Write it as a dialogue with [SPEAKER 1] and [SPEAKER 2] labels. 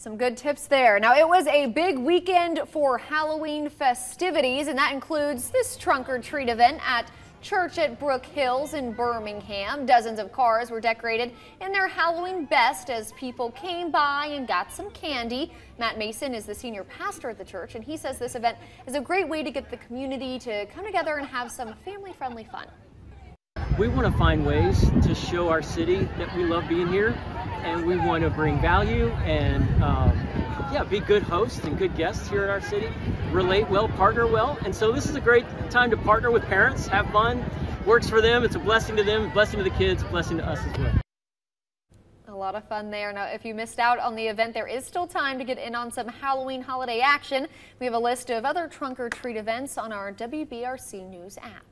[SPEAKER 1] Some good tips there. Now, it was a big weekend for Halloween festivities, and that includes this trunk or treat event at Church at Brook Hills in Birmingham. Dozens of cars were decorated in their Halloween best as people came by and got some candy. Matt Mason is the senior pastor at the church, and he says this event is a great way to get the community to come together and have some family-friendly fun.
[SPEAKER 2] We want to find ways to show our city that we love being here and we want to bring value and um, yeah, be good hosts and good guests here at our city, relate well, partner well. And so this is a great time to partner with parents, have fun, works for them. It's a blessing to them, blessing to the kids, blessing to us as well.
[SPEAKER 1] A lot of fun there. Now, if you missed out on the event, there is still time to get in on some Halloween holiday action. We have a list of other trunk or treat events on our WBRC News app.